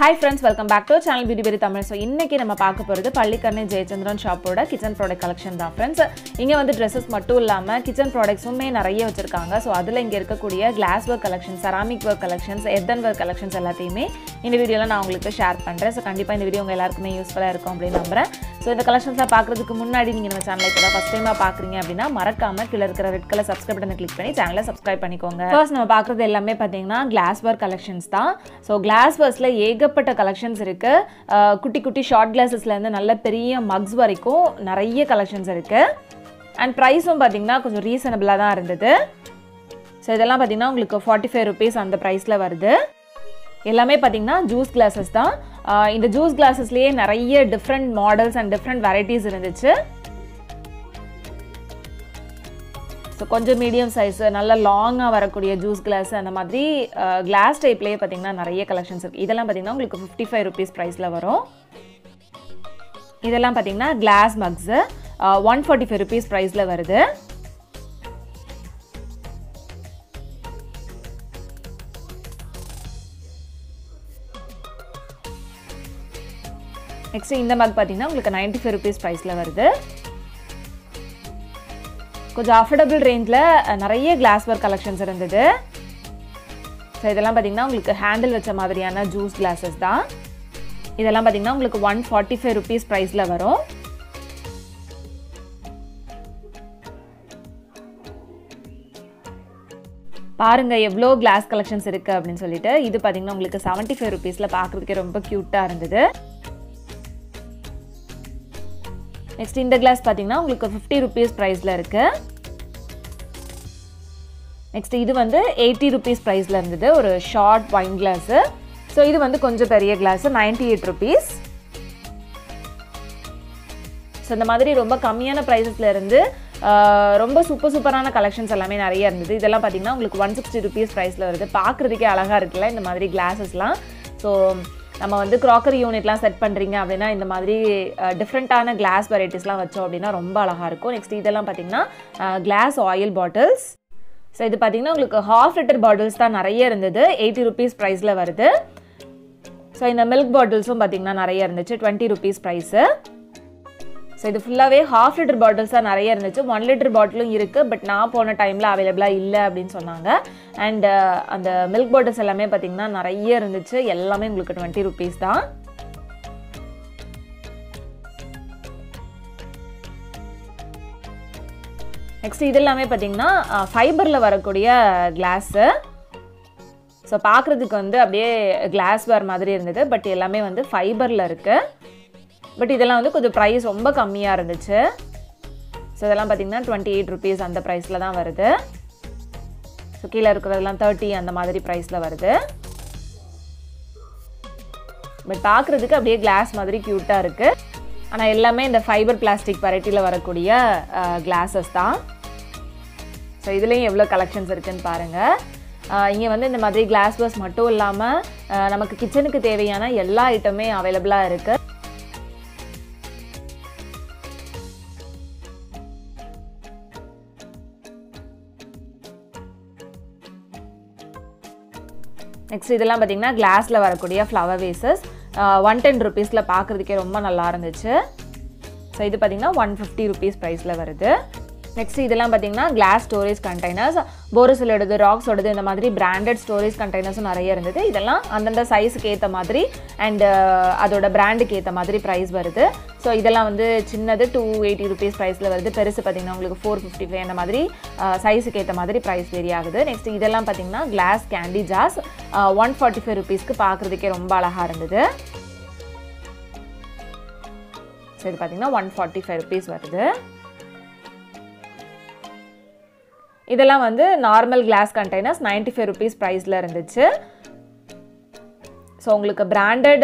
Hi friends welcome back to channel Beauty Berry Tamil so இன்னைக்கு நம்ம பார்க்க போகிறது பள்ளிக்கரணை ஜெயச்சந்திரன் ஷாப்போட கிச்சன் ப்ராடக்ட் கலெக்ஷன் தான் ஃப்ரெண்ட்ஸ் இங்கே வந்து ட்ரெஸ்ஸஸ் மட்டும் இல்லாமல் கிச்சன் ப்ராடக்ட்ஸுமே நிறைய வச்சிருக்காங்க. ஸோ அதில் இங்கே இருக்கக்கூடிய glass work collection ceramic work collections earthen work collections எல்லாத்தையுமே இந்த வீடியோவில் நான் உங்களுக்கு ஷேர் பண்ணுறேன் ஸோ கண்டிப்பாக இந்த வீடியோ உங்கள் எல்லாருக்குமே யூஸ்ஃபுல்லாக இருக்கும் அப்படின்னு நம்புறேன். ஸோ இந்த கலெக்ஷன்ஸ்லாம் பார்க்குறதுக்கு முன்னாடி நீங்கள் நம்ம சேனலை இப்போ ஃபஸ்ட் டைமாக பார்க்குறீங்க அப்படின்னா மறக்காமல் கீழே இருக்கிற ரெட் கலர் சப்ஸ்கிரைப் பட்டனை கிளிக் பண்ணி சேனலை சப்ஸ்கிரைப் பண்ணிக்கோங்க. ஃபர்ஸ்ட் நம்ம பார்க்குறது எல்லாமே பார்த்தீங்கன்னா கிளாஸ் வேர் கலெக்ஷன்ஸ் தான். ஸோ கிளாஸ் வேர்ஸில் ஏகப்பட்ட கலெக்ஷன்ஸ் இருக்குது குட்டி குட்டி ஷார்ட் கிளாஸஸ்லேருந்து நல்ல பெரிய மக்ஸ் வரைக்கும் நிறைய கலெக்ஷன்ஸ் இருக்குது அண்ட் ப்ரைஸும் பார்த்தீங்கன்னா கொஞ்சம் ரீசனபிளாக தான் இருந்தது. ஸோ இதெல்லாம் பார்த்தீங்கன்னா உங்களுக்கு ஃபார்ட்டி ஃபைவ் ருபீஸ் அந்த ப்ரைஸில் வருது. எல்லாமே பார்த்தீங்கன்னா ஜூஸ் கிளாஸஸ் தான். இந்த ஜூஸ் கிளாஸஸ்லேயே நிறைய different models and different varieties இருந்துச்சு. ஸோ கொஞ்சம் மீடியம் சைஸு நல்ல லாங்காக வரக்கூடிய ஜூஸ் கிளாஸ் அந்த மாதிரி கிளாஸ் டைப்லேயே பார்த்தீங்கன்னா நிறைய கலெக்ஷன்ஸ் இருக்குது இதெல்லாம் பார்த்தீங்கன்னா உங்களுக்கு ஃபிஃப்டி ஃபைவ் ருபீஸ் ப்ரைஸில் வரும். இதெல்லாம் பார்த்தீங்கன்னா glass mugs one forty five rupees ப்ரைஸில் வருது. நெக்ஸ்ட் இந்த மக் பார்த்தீங்கன்னா உங்களுக்கு நைன்ட்டி ஃபைவ் ருபீஸ் ப்ரைஸில் வருது. கொஞ்சம் அஃபோர்டபுள் ரேஞ்சில் நிறைய கிளாஸ் ஒர்க் கலெக்ஷன்ஸ் இருந்தது. ஸோ இதெல்லாம் பார்த்தீங்கன்னா உங்களுக்கு ஹேண்டில் வச்ச மாதிரியான ஜூஸ் கிளாஸஸ் தான். இதெல்லாம் பார்த்தீங்கன்னா உங்களுக்கு ஒன் ஃபார்ட்டி ஃபைவ் ருபீஸ் ப்ரைஸில் வரும். பாருங்கள் எவ்வளோ கிளாஸ் கலெக்ஷன்ஸ் இருக்குது அப்படின்னு சொல்லிட்டு. இது பார்த்தீங்கன்னா உங்களுக்கு செவன்ட்டி ஃபைவ் ருபீஸில் பார்க்குறதுக்கே ரொம்ப க்யூட்டாக இருந்தது. நெக்ஸ்ட் இந்த கிளாஸ் பார்த்தீங்கன்னா உங்களுக்கு ஃபிஃப்டி ருபீஸ் ப்ரைஸில் இருக்குது நெக்ஸ்ட் இது வந்து எயிட்டி ருபீஸ் ப்ரைஸில் இருந்தது ஒரு ஷார்ட் ஒயின் கிளாஸு ஸோ இது வந்து கொஞ்சம் பெரிய glass ninety eight rupees so இந்த மாதிரி ரொம்ப கம்மியான ப்ரைஸஸில் இருந்து ரொம்ப சூப்பர் சூப்பரான கலெக்ஷன்ஸ் எல்லாமே நிறைய இருந்தது. இதெல்லாம் பார்த்தீங்கன்னா உங்களுக்கு ஒன் சிக்ஸ்டி ருபீஸ் ப்ரைஸில் வருது. பார்க்குறதுக்கே அழகாக இருக்குல்ல இந்த மாதிரி கிளாஸஸ்லாம் ஸோ நம்ம வந்து க்ராக்கரி யூனிட்லாம் செட் பண்ணுறீங்க அப்படின்னா இந்த மாதிரி டிஃப்ரெண்ட்டான கிளாஸ் வெரைட்டிஸ்லாம் வச்சோம் அப்படின்னா ரொம்ப அழகாக இருக்கும். நெக்ஸ்ட் இதெல்லாம் பார்த்தீங்கன்னா கிளாஸ் ஆயில் பாட்டில்ஸ் ஸோ இது பார்த்தீங்கன்னா உங்களுக்கு ஹாஃப் லிட்டர் பாட்டில்ஸ் தான் நிறைய இருந்தது. எயிட்டி ருபீஸ் ப்ரைஸில் வருது. ஸோ இந்த மில்க் பாட்டில்ஸும் பார்த்தீங்கன்னா நிறைய இருந்துச்சு. டுவெண்ட்டி ருபீஸ் ப்ரைஸு ஸோ இது ஃபுல்லாகவே ஹாஃப் லிட்டர் பாட்டில்ஸ் தான் நிறைய இருந்துச்சு. ஒன் லிட்டர் பாட்டிலும் இருக்குது பட் நான் போன டைமில் அவைலபிளாக இல்லை அப்படின்னு சொன்னாங்க. அண்ட் uh, அந்த மில்க் பாட்டில்ஸ் எல்லாமே பார்த்தீங்கன்னா நிறைய இருந்துச்சு. எல்லாமே உங்களுக்கு டுவெண்ட்டி ருபீஸ் தான். நெக்ஸ்ட் இது எல்லாமே பார்த்தீங்கன்னா ஃபைபரில் uh, வரக்கூடிய கிளாஸு ஸோ பார்க்குறதுக்கு வந்து அப்படியே கிளாஸ் வேர் மாதிரி இருந்தது பட் எல்லாமே வந்து ஃபைபரில் இருக்குது பட் இதெல்லாம் வந்து கொஞ்சம் ப்ரைஸ் ரொம்ப கம்மியாக இருந்துச்சு. ஸோ இதெல்லாம் பார்த்தீங்கன்னா டுவெண்ட்டி எயிட் ருபீஸ் அந்த ப்ரைஸில் தான் வருது. ஸோ கீழே இருக்கிறதெல்லாம் தேர்ட்டி அந்த மாதிரி ப்ரைஸில் வருது. பட் பார்க்குறதுக்கு அப்படியே கிளாஸ் மாதிரி க்யூட்டாக இருக்குது ஆனால் எல்லாமே இந்த ஃபைபர் பிளாஸ்டிக் வெரைட்டியில் வரக்கூடிய கிளாஸஸ் தான். ஸோ இதுலேயும் எவ்வளோ கலெக்ஷன்ஸ் இருக்குதுன்னு பாருங்கள் இங்கே வந்து இந்த மாதிரி கிளாஸ் பஸ் மட்டும் இல்லாமல் நமக்கு கிச்சனுக்கு தேவையான எல்லா ஐட்டமே அவைலபிளாக இருக்குது நெக்ஸ்ட் இதெல்லாம் பார்த்தீங்கன்னா கிளாஸில் வரக்கூடிய ஃப்ளவர் வேசஸ் ஒன் டென் ருபீஸில் பார்க்குறதுக்கே ரொம்ப நல்லா இருந்துச்சு. ஸோ இது பார்த்தீங்கன்னா ஒன் ஃபிஃப்டி ருபீஸ் ப்ரைஸில் வருது. நெக்ஸ்ட் இதெல்லாம் பார்த்தீங்கன்னா கிளாஸ் ஸ்டோரேஜ் கண்டெய்னர்ஸ் போரோசிலோடது ராக்ஸோடது இந்த மாதிரி பிராண்டட் ஸ்டோரேஜ் கண்டெய்னர்ஸும் நிறைய இருந்தது. இதெல்லாம் அந்தந்த சைஸுக்கு ஏற்ற மாதிரி அண்டு அதோட பிராண்டுக்கு ஏற்ற மாதிரி ப்ரைஸ் வருது. ஸோ இதெல்லாம் வந்து சின்னது டூ எயிட்டி ருபீஸ் ப்ரைஸில் வருது. பெருசு பார்த்தீங்கன்னா உங்களுக்கு ஃபோர் ஃபிஃப்டி ஃபைவ் அந்த மாதிரி சைஸுக்கு ஏற்ற மாதிரி ப்ரைஸ் வேரி ஆகுது. நெக்ஸ்ட் இதெல்லாம் பார்த்தீங்கன்னா கிளாஸ் கேண்டி ஜாஸ் ஒன் ஃபார்ட்டி ஃபைவ் ருபீஸ்க்கு பார்க்குறதுக்கே ரொம்ப அழகாக இருந்தது. ஸோ இது பார்த்தீங்கன்னா ஒன் ஃபார்ட்டி ஃபைவ் ருபீஸ் வருது. இதெல்லாம் வந்து normal glass containers ninety five rupees ப்ரைஸில் இருந்துச்சு. ஸோ உங்களுக்கு பிராண்டட்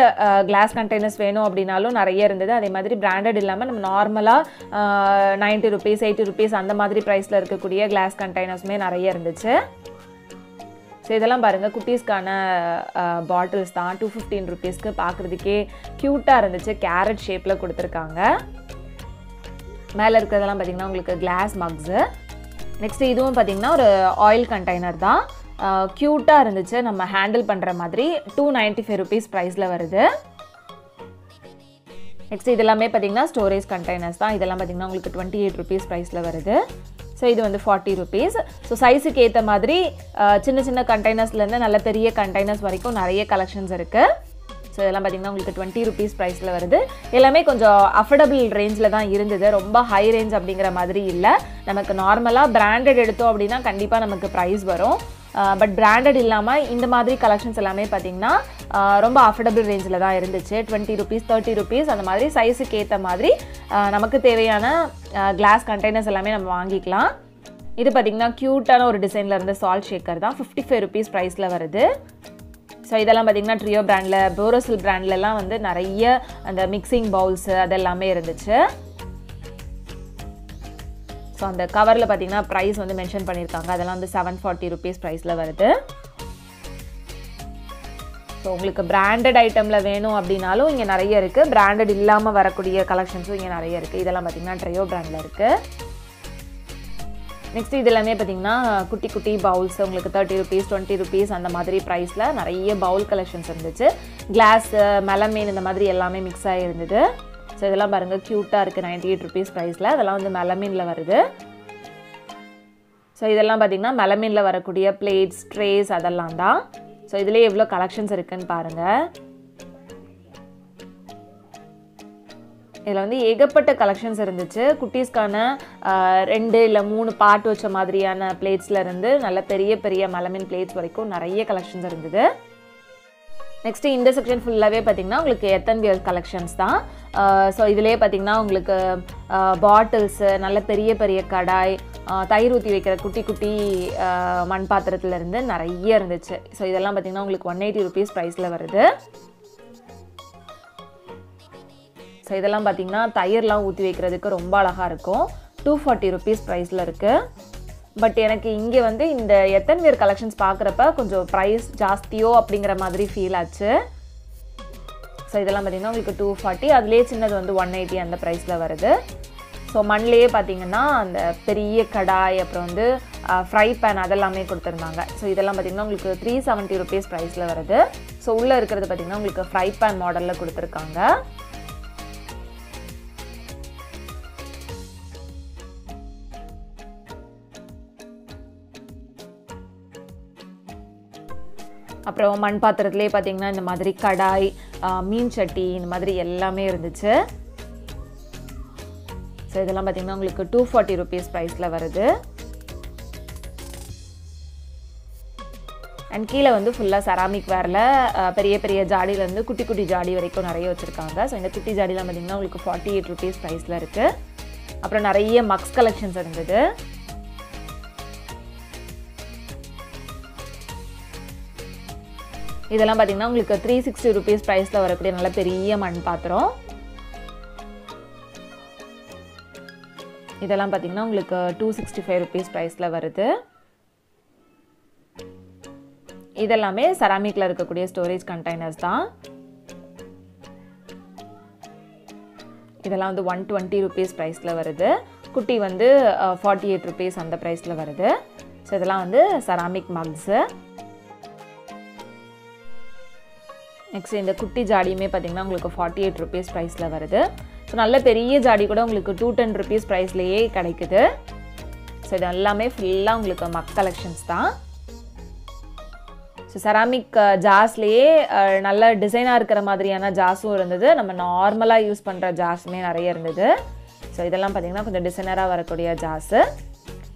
கிளாஸ் கண்டெய்னர்ஸ் வேணும் அப்படின்னாலும் நிறைய இருந்தது. அதே மாதிரி பிராண்டட் இல்லாமல் நம்ம நார்மலாக நைன்ட்டி ருபீஸ் எயிட்டி ருபீஸ் அந்த மாதிரி ப்ரைஸில் இருக்கக்கூடிய கிளாஸ் கண்டெய்னர்ஸுமே நிறைய இருந்துச்சு. ஸோ இதெல்லாம் பாருங்கள் குட்டீஸ்க்கான uh, பாட்டில்ஸ் தான். டூ ஃபிஃப்டீன் ருபீஸ்க்கு பார்க்குறதுக்கே க்யூட்டாக இருந்துச்சு. கேரட் ஷேப்பில் கொடுத்துருக்காங்க. மேலே இருக்கிறதெல்லாம் பார்த்திங்கன்னா உங்களுக்கு கிளாஸ் மக்ஸு நெக்ஸ்ட் இதுவும் பார்த்தீங்கன்னா ஒரு ஆயில் கண்டெய்னர் தான். க்யூட்டாக இருந்துச்சு. நம்ம ஹேண்டில் பண்ணுற மாதிரி டூ நைன்ட்டி ஃபைவ் ருபீஸ் ப்ரைஸில் வருது. நெக்ஸ்ட் இதெல்லாமே பார்த்தீங்கன்னா ஸ்டோரேஜ் கண்டெய்னர்ஸ் தான். இதெல்லாம் பார்த்தீங்கன்னா உங்களுக்கு டுவெண்ட்டி எயிட் ருபீஸ் ப்ரைஸில் வருது. ஸோ இது வந்து ஃபார்ட்டி ருபீஸ் ஸோ சைஸுக்கு ஏற்ற மாதிரி சின்ன சின்ன கண்டெய்னர்ஸ்லேருந்து நல்ல பெரிய கண்டெய்னர்ஸ் வரைக்கும் நிறைய கலெக்ஷன்ஸ் இருக்குது ஸோ இதெல்லாம் பார்த்தீங்கன்னா உங்களுக்கு டுவெண்ட்டி ருபீஸ் ப்ரைஸில் வருது. எல்லாமே கொஞ்சம் அஃபோர்டபுள் ரேஞ்சில் தான் இருந்தது. ரொம்ப ஹை ரேஞ்ச் அப்படிங்கிற மாதிரி இல்லை. நமக்கு நார்மலாக பிராண்டட் எடுத்தோம் அப்படின்னா கண்டிப்பாக நமக்கு ப்ரைஸ் வரும். பட் பிராண்டட் இல்லாமல் இந்த மாதிரி கலெக்ஷன்ஸ் எல்லாமே பார்த்தீங்கன்னா ரொம்ப அஃபோர்டபுள் ரேஞ்சில் தான் இருந்துச்சு. டுவெண்ட்டி ருபீஸ் தேர்ட்டி ருபீஸ் அந்த மாதிரி சைஸுக்கு ஏற்ற மாதிரி நமக்கு தேவையான கிளாஸ் கண்டெய்னர்ஸ் எல்லாமே நம்ம வாங்கிக்கலாம். இது பார்த்திங்கன்னா க்யூட்டான ஒரு டிசைனில் இருந்த சால்ட் ஷேக்கர் தான். ஃபிஃப்டி ஃபைவ் ருபீஸ் ப்ரைஸில் வருது. ஸோ இதெல்லாம் பார்த்திங்கன்னா ட்ரியோ பிராண்டில் போரோசில் பிராண்ட்லலாம் வந்து நிறைய அந்த மிக்சிங் பவுல்ஸு அதெல்லாமே இருந்துச்சு. ஸோ அந்த கவரில் பார்த்தீங்கன்னா ப்ரைஸ் வந்து மென்ஷன் பண்ணியிருக்காங்க அதெல்லாம் வந்து செவன் ஃபார்ட்டி ருபீஸ் ப்ரைஸில் வருது. ஸோ உங்களுக்கு பிராண்டட் ஐட்டமில் வேணும் அப்படின்னாலும் இங்கே நிறைய இருக்குது பிராண்டட் இல்லாமல் வரக்கூடிய கலெக்ஷன்ஸும் இங்கே நிறைய இருக்குது இதெல்லாம் பார்த்தீங்கன்னா ட்ரையோ பிராண்டில் இருக்குது நெக்ஸ்ட் இது எல்லாமே பார்த்தீங்கன்னா குட்டி குட்டி பவுல்ஸ் உங்களுக்கு தேர்ட்டி ருபீஸ் டுவெண்ட்டி ருபீஸ் அந்த மாதிரி ப்ரைஸில் நிறைய பவுல் கலெக்ஷன்ஸ் இருந்துச்சு. கிளாஸ் மெலமீன் இந்த மாதிரி எல்லாமே மிக்ஸ் ஆகி இருந்தது. ஸோ இதெல்லாம் பாருங்கள் க்யூட்டாக இருக்குது நைன்டி எயிட் ருபீஸ் ப்ரைஸில் அதெல்லாம் வந்து மெலமீனில் வருது. ஸோ இதெல்லாம் பார்த்திங்கன்னா மெலமீனில் வரக்கூடிய பிளேட்ஸ் ட்ரேஸ் அதெல்லாம் தான். ஸோ இதுலேயே எவ்வளோ கலெக்ஷன்ஸ் இருக்குன்னு பாருங்கள் இதில் வந்து ஏகப்பட்ட கலெக்ஷன்ஸ் இருந்துச்சு. குட்டீஸ்க்கான ரெண்டு இல்லை மூணு பார்ட் வச்ச மாதிரியான பிளேட்ஸில் இருந்து நல்ல பெரிய பெரிய மலமின் பிளேட்ஸ் வரைக்கும் நிறைய கலெக்ஷன்ஸ் இருந்தது. நெக்ஸ்ட்டு இந்த செக்ஷன் ஃபுல்லாகவே பார்த்தீங்கன்னா உங்களுக்கு எத்தன் வியர் கலெக்ஷன்ஸ் தான். ஸோ இதுலேயே பார்த்தீங்கன்னா உங்களுக்கு பாட்டில்ஸு நல்ல பெரிய பெரிய கடாய் தயிர் ஊற்றி வைக்கிற குட்டி குட்டி மண் பாத்திரத்துலேருந்து நிறைய இருந்துச்சு. ஸோ இதெல்லாம் பார்த்தீங்கன்னா உங்களுக்கு ஒன் எயிட்டி ருபீஸ் ப்ரைஸில் வருது. ஸோ இதெல்லாம் பார்த்தீங்கன்னா தயிர்லாம் ஊற்றி வைக்கிறதுக்கு ரொம்ப அழகாக இருக்கும். டூ ஃபார்ட்டி ருபீஸ் ப்ரைஸில் இருக்குது பட் எனக்கு இங்கே வந்து இந்த எத்தன் பேர் கலெக்ஷன்ஸ் பார்க்குறப்ப கொஞ்சம் ப்ரைஸ் ஜாஸ்தியோ அப்படிங்கிற மாதிரி ஃபீல் ஆச்சு. ஸோ இதெல்லாம் பார்த்தீங்கன்னா உங்களுக்கு டூ ஃபார்ட்டி அதுலேயே சின்னது வந்து ஒன் எயிட்டி அந்த ப்ரைஸில் வருது. ஸோ மண்லேயே பார்த்தீங்கன்னா அந்த பெரிய கடாய் அப்புறம் வந்து ஃப்ரை பேன் அதெல்லாமே கொடுத்துருந்தாங்க. ஸோ இதெல்லாம் பார்த்தீங்கன்னா உங்களுக்கு த்ரீ செவன்ட்டி ருபீஸ் ப்ரைஸில் வருது. ஸோ உள்ளே இருக்கிறது பார்த்தீங்கன்னா உங்களுக்கு ஃப்ரை பேன் மாடலில் கொடுத்துருக்காங்க. அப்புறம் மண் பாத்திரத்துலேயே பார்த்தீங்கன்னா இந்த மாதிரி கடாய் மீன் சட்டி இந்த மாதிரி எல்லாமே இருந்துச்சு. ஸோ இதெல்லாம் பார்த்தீங்கன்னா உங்களுக்கு டூ ஃபார்ட்டி ருபீஸ் ப்ரைஸில் வருது. அண்ட் கீழே வந்து ஃபுல்லாக செராமிக் வேரில் பெரிய பெரிய ஜாடியிலேருந்து குட்டி குட்டி ஜாடி வரைக்கும் நிறைய வச்சுருக்காங்க. ஸோ இந்த குட்டி ஜாடிலாம் பார்த்தீங்கன்னா உங்களுக்கு ஃபார்ட்டி எயிட் ருபீஸ் ப்ரைஸில் இருக்குது அப்புறம் நிறைய மக்ஸ் கலெக்ஷன்ஸ் இருந்தது. இதெல்லாம் பார்த்தீங்கன்னா உங்களுக்கு த்ரீ சிக்ஸ்டி ருபீஸ் ப்ரைஸில் வரக்கூடிய நல்ல பெரிய மண் பாத்திரம். இதெல்லாம் பார்த்தீங்கன்னா உங்களுக்கு டூ சிக்ஸ்டி ஃபைவ் ருபீஸ் ப்ரைஸில் வருது. இதெல்லாமே செராமிக்கில் இருக்கக்கூடிய ஸ்டோரேஜ் கண்டெய்னர்ஸ் தான். இதெல்லாம் வந்து ஒன் டுவெண்ட்டி ருபீஸ் ப்ரைஸில் வருது. குட்டி வந்து ஃபார்ட்டி எயிட் ருபீஸ் அந்த ப்ரைஸில் வருது. ஸோ இதெல்லாம் வந்து செராமிக் மக்ஸு நெக்ஸ்ட் இந்த குட்டி ஜாடியுமே பார்த்தீங்கன்னா உங்களுக்கு ஃபார்ட்டி எயிட் ருபீஸ் ப்ரைஸில் வருது. ஸோ நல்ல பெரிய ஜாடி கூட உங்களுக்கு டூ டென் ருபீஸ் ப்ரைஸ்லேயே கிடைக்குது. ஸோ இது எல்லாமே ஃபுல்லாக உங்களுக்கு மக் கலெக்ஷன்ஸ் தான். ஸோ செராமிக் ஜாஸ்லேயே நல்ல டிசைனாக இருக்கிற மாதிரியான ஜாஸும் இருந்தது. நம்ம நார்மலாக யூஸ் பண்ணுற ஜாஸுமே நிறைய இருந்தது. ஸோ இதெல்லாம் பார்த்தீங்கன்னா கொஞ்சம் டிசைனராக வரக்கூடிய ஜாஸு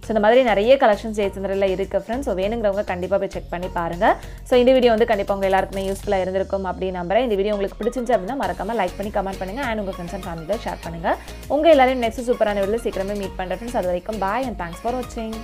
ஸோ இந்த மாதிரி நிறைய கலெக்ஷன்ஸ் ஜெயச்சந்திரில் இருக்குது ஃப்ரெண்ட்ஸ் ஸோ வேணுங்கிறவங்க கண்டிப்பாக போய் செக் பண்ணி பாருங்கள் ஸோ இந்த வீடியோ வந்து கண்டிப்பாக உங்கள் எல்லாருக்குமே யூஸ்ஃபுல்லாக இருந்திருக்கும் அப்படின்னு நம்புறேன். இந்த வீடியோ உங்களுக்கு பிடிச்சிருந்துச்சு அப்படின்னா மறக்காம லைக் பண்ணி கமெண்ட் பண்ணுங்கள் அண்ட் உங்கள் ஃப்ரெண்ட்ஸ் அண்ட் ஃபேமிலியில் ஷேர் பண்ணுங்கள் உங்கள் எல்லாரையும் நெக்ஸ்ட் சூப்பரான வீடியோ சீக்கிரமே மீட் பண்ணுறேன் ஃப்ரெண்ட்ஸ் அது வரைக்கும் பாய் அண்ட் தேங்க்ஸ் ஃபார் வாட்சிங்